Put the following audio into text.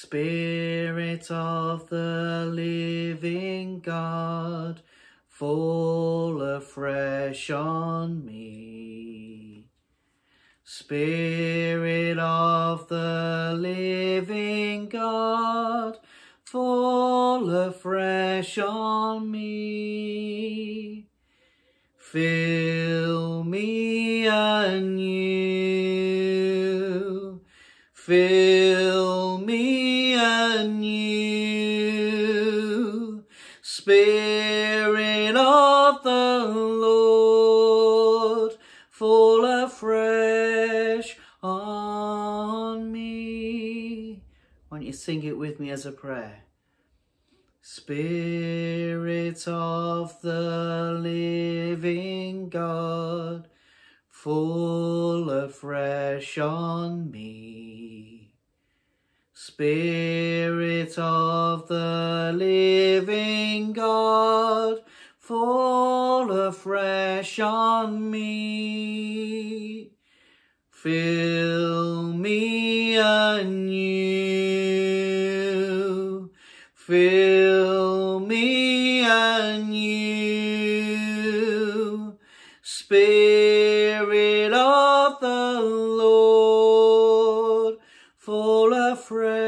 Spirit of the living God, fall afresh on me. Spirit of the living God, fall afresh on me. Fill me anew, fill me anew, Spirit of the Lord, fall afresh on me. Why don't you sing it with me as a prayer? Spirit of the living God, fall afresh on me. Spirit of the living God, fall afresh on me. Fill me anew, fill me anew, Spirit afraid.